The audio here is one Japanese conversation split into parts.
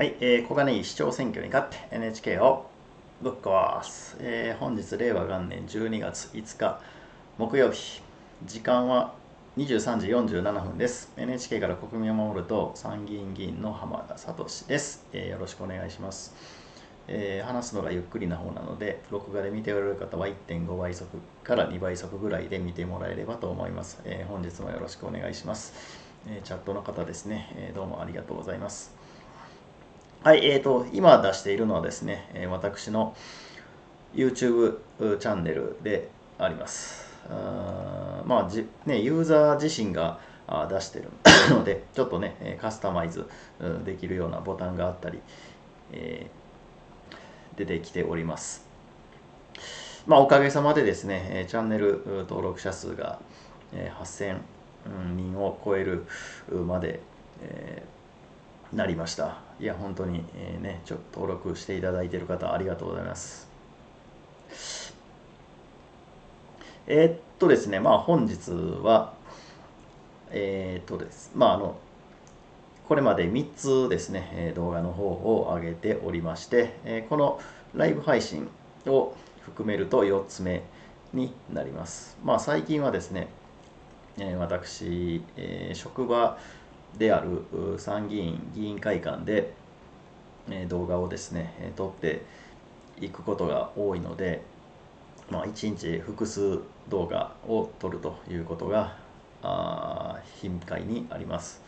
はい、えー、小金井市長選挙に勝って NHK をぶっ壊す、えー、本日令和元年12月5日木曜日。時間は23時47分です。NHK から国民を守ると参議院議員の浜田聡です、えー、よろしくお願いします。えー、話すのがゆっくりな方なので録画で見ておられる方は1.5倍速から2倍速ぐらいで見てもらえればと思います、えー、本日もよろしくお願いします、えー、チャットの方ですね、えどうもありがとうございます。はい、えーと、今出しているのはですね、え私の YouTube チャンネルであります。あまあじ、ね、ユーザー自身が出してるので、ちょっとね、カスタマイズできるようなボタンがあったり、えー、出てきております。まあ、おかげさまでですね、チャンネル登録者数が8000人を超えるまで、えーなりました。いや、本当に、えー、ね、ちょっと登録していただいている方、ありがとうございます。えー、っとですね、まあ本日は、えー、っとです、まああの、これまで3つですね、動画の方を上げておりまして、このライブ配信を含めると4つ目になります。まあ最近はですね、私、職場である参議院議員会館で動画をですね撮っていくことが多いので、まあ、1日複数動画を撮るということが頻回にあります。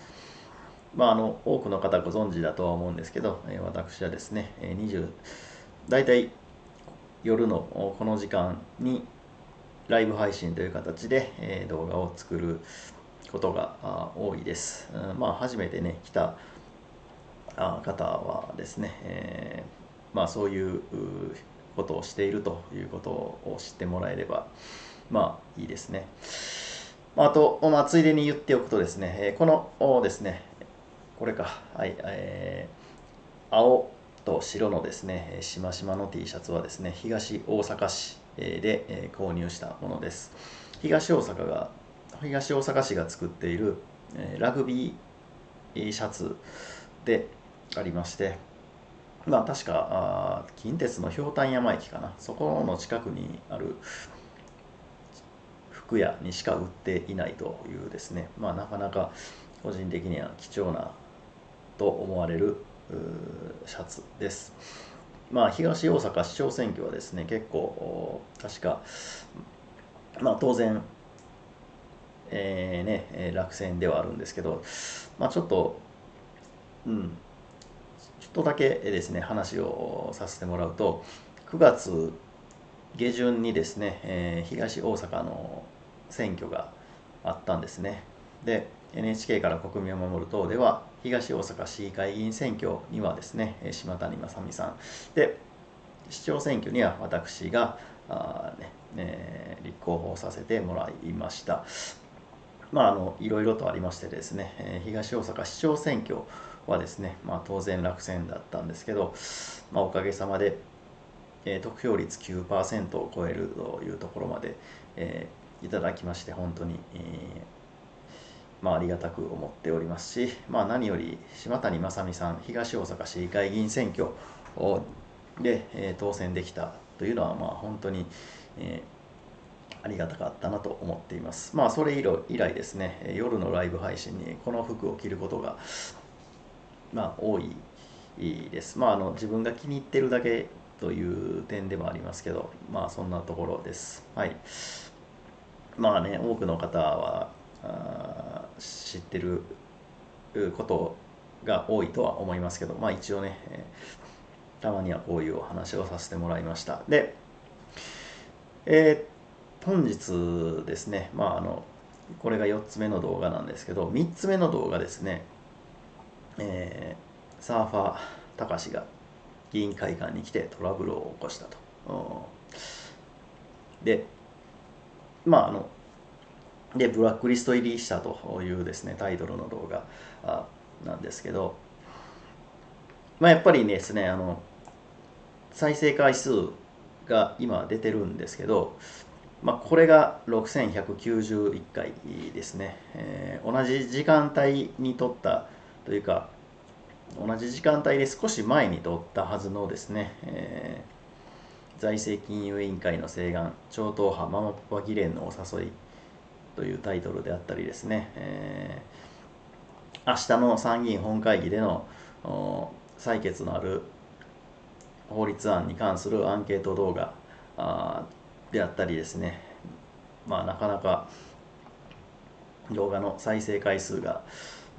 まあ、あの多くの方ご存知だとは思うんですけど、私はですね、20大体夜のこの時間にライブ配信という形で動画を作ることが多いです。まあ、初めてね、来た方はですね、えー、まあ、そういうことをしているということを知ってもらえれば、まあ、いいですね。あと、まあ、ついでに言っておくとですね、このですね、これか、はい、えー、青と白のですね、しましまの T シャツはですね、東大阪市で購入したものです。東大阪が東大阪市が作っている、えラグビーシャツでありまして、まあ確か近鉄のひょうたん山駅かなそこの近くにある服屋にしか売っていないというですねまあなかなか個人的には貴重なと思われるシャツです。まあ東大阪市長選挙はですね結構確かまあ当然えー、ね、落選ではあるんですけど、まあ、ちょっと、うん、ちょっとだけですね、話をさせてもらうと、9月下旬にですね、えー、東大阪の選挙があったんですね。で、NHK から国民を守る党では、東大阪市議会議員選挙にはですね、島谷正美さん。で、市長選挙には私があ、ねえー、立候補させてもらいました。まあ、あのいろいろとありましてですね、え、東大阪市長選挙はですね、まあ、当然落選だったんですけど、まあ、おかげさまで、え、得票率9%を超えるというところまで、え、いただきまして本当に、えまあ、ありがたく思っておりますし、まあ、何より島谷正美さん東大阪市議会議員選挙で、え、当選できたというのは、まあ、本当に、えーありがたかったなと思っています。まあ、それ以来ですね、夜のライブ配信にこの服を着ることが、まあ、多いです。まあ、あの自分が気に入ってるだけという点でもありますけど、まあ、そんなところです。はい。まあね、多くの方はあ知ってることが多いとは思いますけど、まあ一応ね、たまにはこういうお話をさせてもらいました。で、えー、本日ですね、まあ、あのこれが4つ目の動画なんですけど3つ目の動画ですね、えー、サーファーたかしが議員会館に来てトラブルを起こしたと。でまああのでブラックリスト入りしたというですねタイトルの動画あなんですけど、まあ、やっぱりですねあの再生回数が今出てるんですけどまあ、これが6191回ですね、えー、同じ時間帯に撮ったというか、同じ時間帯で少し前に撮ったはずのですね、えー、財政金融委員会の請願超党派ママパパ議連のお誘いというタイトルであったりですね、えー、明日の参議院本会議での採決のある法律案に関するアンケート動画あであったりですね、まあ、なかなか動画の再生回数が、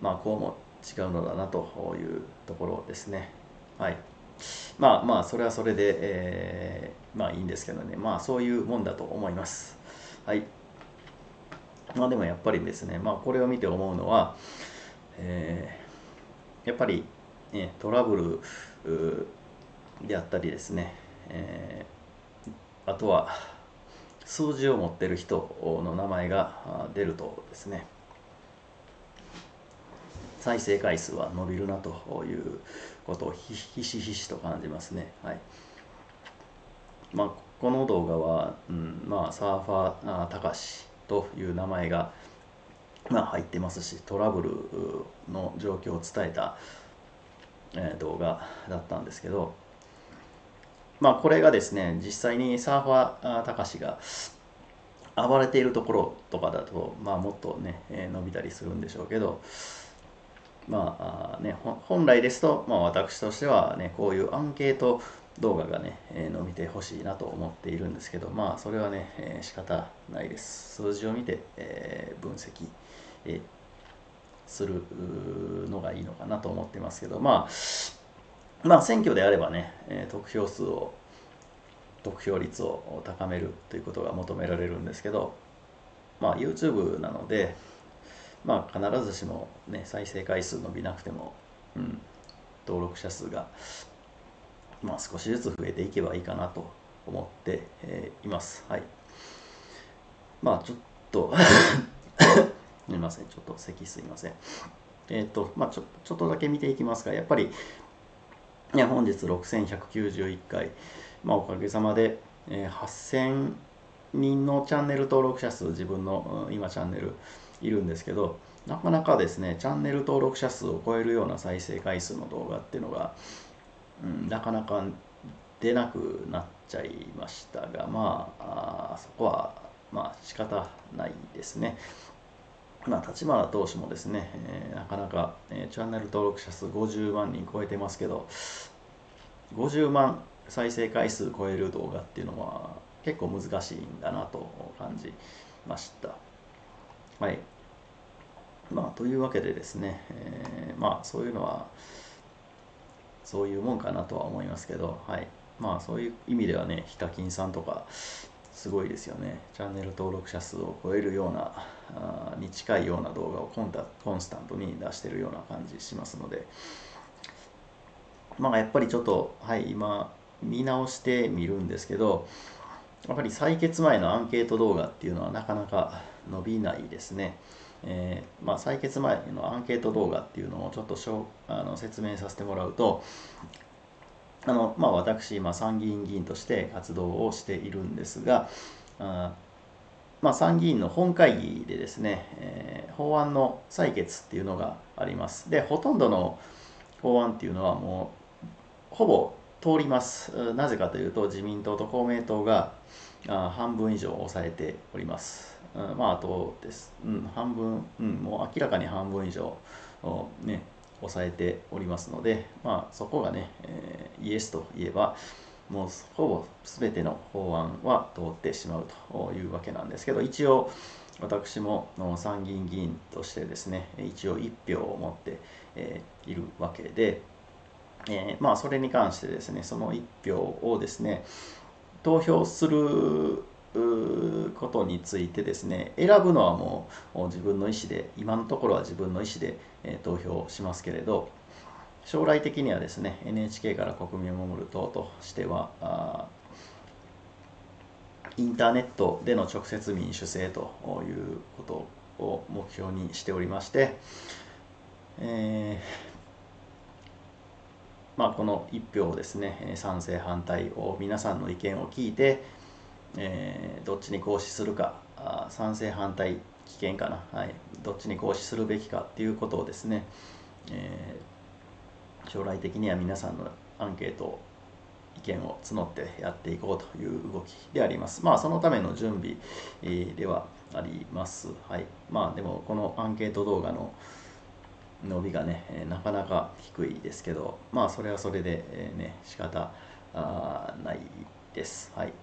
まあ、こうも違うのだなというところですね。はい。まあまあ、それはそれで、えー、まあいいんですけどね、まあそういうもんだと思います。はい。まあでもやっぱりですね、まあこれを見て思うのは、えー、やっぱり、ね、トラブルであったりですね、えー、あとは数字を持ってる人の名前が出るとですね、再生回数は伸びるなということをひしひしと感じますね。はいまあ、この動画は、うんまあ、サーファーたかしという名前が、まあ、入ってますしトラブルの状況を伝えた、えー、動画だったんですけど、まあ、これがですね実際にサーファーたかしが暴れているところとかだと、まあ、もっとね、えー、伸びたりするんでしょうけど、まあね、本来ですと、まあ、私としては、ね、こういうアンケート動画がね、えー、伸びてほしいなと思っているんですけど、まあ、それはね、えー、仕方ないです。数字を見て、えー、分析、えー、するのがいいのかなと思ってますけど、まあ、まあ、選挙であればね、え、得票数を、得票率を高めるということが求められるんですけど、まあ、YouTube なので、まあ、必ずしも、ね、再生回数伸びなくても、うん、登録者数が、まあ、少しずつ増えていけばいいかなと思って、えー、います。はい。まあ、ちょっと すみません、ちょっと咳すいません。えっ、ー、と、まあちょ、ちょっとだけ見ていきますが、やっぱり、ね、本日6191回、まあ、おかげさまで、えー、8000人のチャンネル登録者数、自分の今チャンネル、いるんですけどなかなかですねチャンネル登録者数を超えるような再生回数の動画っていうのが、うん、なかなか出なくなっちゃいましたがまああそこはまあ仕方ないですね。まあ、立花投手もですね、えー、なかなか、えー、チャンネル登録者数50万人超えてますけど、50万再生回数超える動画っていうのは結構難しいんだなと感じました。はい。まあ、というわけでですね、えー、まあ、そういうのは、そういうもんかなとは思いますけど、はい。まあ、そういう意味ではね、ヒカキンさんとか、すごいですよね。チャンネル登録者数を超えるような、に近いような動画をコンタコンスタントに出してるような感じしますので、まあ、やっぱりちょっと、はい、今、見直してみるんですけど、やっぱり採決前のアンケート動画っていうのはなかなか伸びないですね。えー、まあ、採決前のアンケート動画っていうのをちょっとしょあの説明させてもらうと、あのまあ、私、まあ、参議院議員として活動をしているんですが、あまあ、参議院の本会議でですね、えー、法案の採決っていうのがあります。で、ほとんどの法案っていうのはもう、ほぼ通ります。なぜかというと、自民党と公明党が半分以上抑えております。うん、まああとです、うん、半分、うん、もう明らかに半分以上ね抑えておりますので、まあ、そこがね、えー、イエスといえばもうほぼ全ての法案は通ってしまうというわけなんですけど一応私も参議院議員としてですね一応1票を持って、いるわけで、えー、まあそれに関してですねその1票をですね投票することについてですね選ぶのはもう自分の意思で今のところは自分の意思で、え投票しますけれど将来的にはですね NHK から国民を守る党としてはインターネットでの直接民主制ということを目標にしておりまして、えーまあ、この1票をですね賛成反対を皆さんの意見を聞いてえー、どっちに行使するか賛成反対危険かな、はい、どっちに行使するべきかっていうことをですね、え将来的には皆さんのアンケート意見を募ってやっていこうという動きであります。まあそのための準備ではあります。はい。まあでもこのアンケート動画の伸びがね、なかなか低いですけど、まあそれはそれでね、仕方ないです。はい。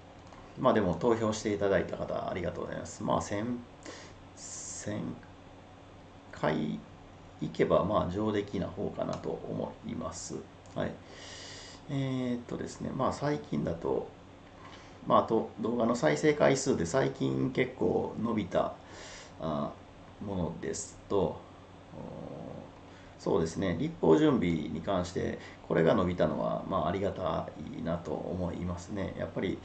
まあでも投票していただいた方ありがとうございます。まあ1000、回いけばまあ上出来な方かなと思います。はい。えー、っとですね、まあ最近だと、まああと動画の再生回数で最近結構伸びたあものですと、そうですね、立法準備に関して、これが伸びたのは、まあ、ありがたいなと思いますね。やっぱり、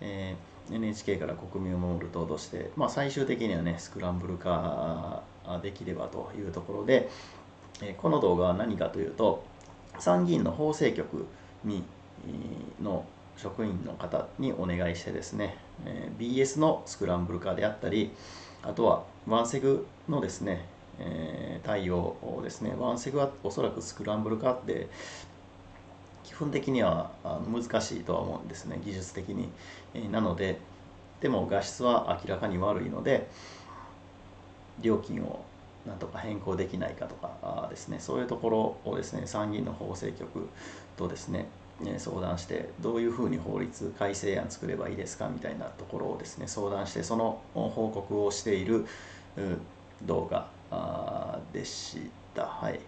えー、NHK から国民を守る党として、まあ、最終的にはね、スクランブル化できればというところで、え、この動画は何かというと、参議院の法制局にの職員の方にお願いしてですね、え、BS のスクランブル化であったり、あとはワンセグのですね、えー、対応ですね、ワンセグはおそらくスクランブル化って基本的には難しいとは思うんですね、技術的にえ。なので、でも画質は明らかに悪いので、料金をなんとか変更できないかとかですね、そういうところをですね、参議院の法制局とですね、相談してどういうふうに法律改正案作ればいいですかみたいなところをですね相談してその報告をしている動画でした。はい。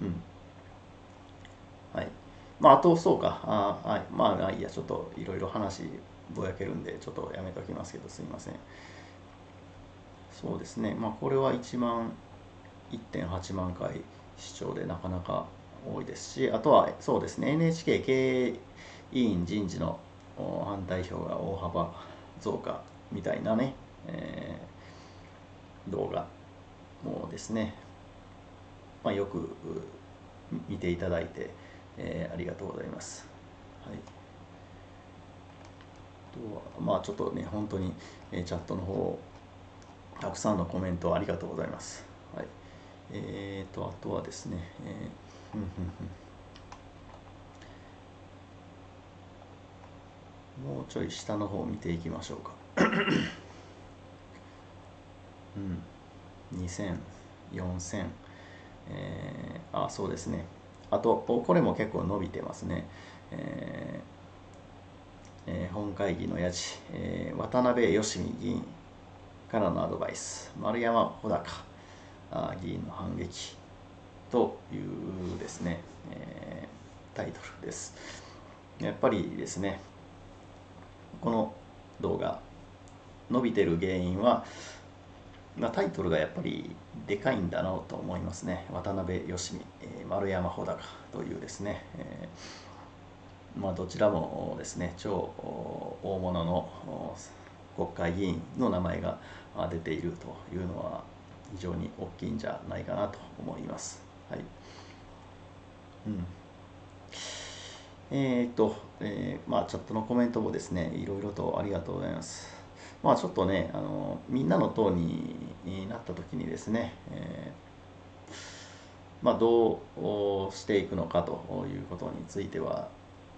うん。まあ、あと、そうか。あはい。まあ、いや、ちょっといろいろ話ぼやけるんで、ちょっとやめときますけど、すいません。そうですね。まあ、これは1万、1.8万回視聴でなかなか多いですし、あとは、そうですね。NHK 経営委員人事の反対票が大幅増加みたいなね、えー動画もですね、まあ、よく見ていただいて、えー、ありがとうございます。はい、とはまあちょっとね本当に、えー、チャットの方たくさんのコメントありがとうございます。はい、えーとあとはですね、えー、もうちょい下の方を見ていきましょうか。うん、2000、4000、えー、あ、そうですね。あと、これも結構伸びてますね。えーえー、本会議のやじ、えー、渡辺義美議員からのアドバイス、丸山穂高あ議員の反撃というですね、えー、タイトルです。やっぱりですね、この動画、伸びてる原因は、まあ、タイトルがやっぱりでかいんだなと思いますね。渡辺義美、えー、丸山穂高というですね、えー、まあ、どちらもですね、超大物の国会議員の名前が出ているというのは非常に大きいんじゃないかなと思います。はい。うん。えー、っと、えー、まあチャットのコメントもですね、いろいろとありがとうございます。まあちょっとね、あのみんなの党になった時にですね、えー、まあ、どうしていくのかということについては、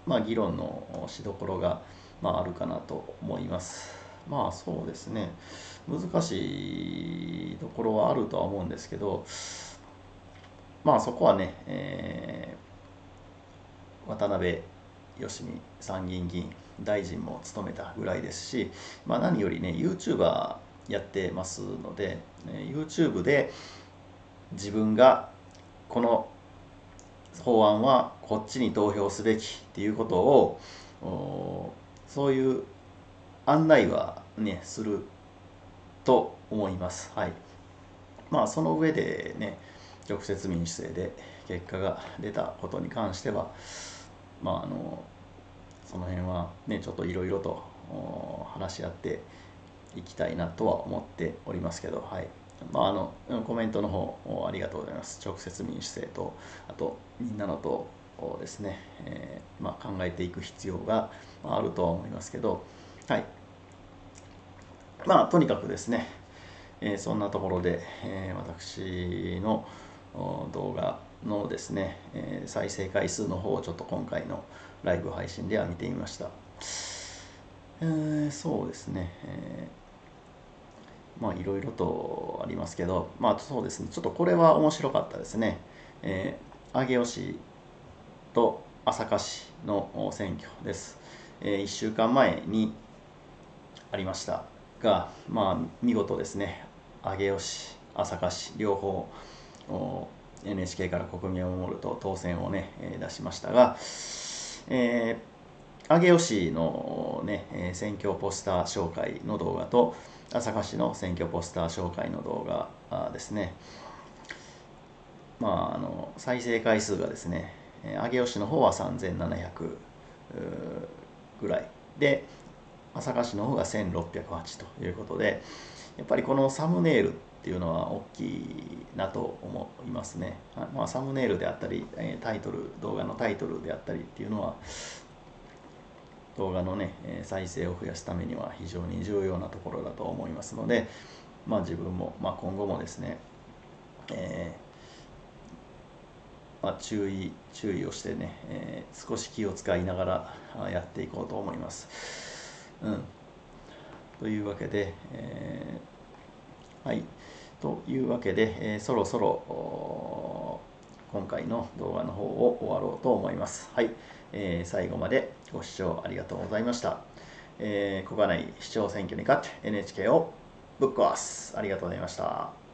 まあ、議論のしどころが、まあ、あるかなと思います。まあそうですね、難しいところはあるとは思うんですけど、まあそこはね、えー、渡辺義美参議院議員大臣も務めたぐらいですし、まあ、何よりね YouTuber やってますので、ね、YouTube で自分がこの法案はこっちに投票すべきっていうことをそういう案内はねすると思います。はい。まあその上でね直接民主制で結果が出たことに関してはまああのその辺はねちょっといろいろと話し合っていきたいなとは思っておりますけどはい。まああのコメントの方ありがとうございます。直接民主制とあとみんなのとですね、えー、まあ、考えていく必要があるとは思いますけどはい。まあとにかくですね、えー、そんなところで、えー、私の動画のですね、えー、再生回数の方をちょっと今回のライブ配信では見てみました。えー、そうですね、えー、まあいろいろとありますけど、まあそうですね、ちょっとこれは面白かったですね。えー、上尾市と朝霞市の選挙です。えー、1週間前にありましたが、まあ見事ですね、上尾市、朝霞市両方 NHK から国民を守ると当選をね、え出しましたが、えー、上尾市の、ね、選挙ポスター紹介の動画と朝霞市の選挙ポスター紹介の動画ですね、まあ、あの再生回数がですね上尾市の方は3700ぐらい。で朝霞市の方が1608ということでやっぱりこのサムネイルっていうのは大きいなと思いますね。まあ、サムネイルであったりタイトル動画のタイトルであったりっていうのは動画のね再生を増やすためには非常に重要なところだと思いますので、まあ、自分も、まあ、今後もですね、えー、まあ、注意注意をしてね、えー、少し気を使いながらやっていこうと思います。うん、というわけで、えー、はい。というわけで、えー、そろそろ今回の動画の方を終わろうと思います。はい、えー、最後までご視聴ありがとうございました。えー、国内市長選挙に勝って NHK をぶっ壊す。ありがとうございました。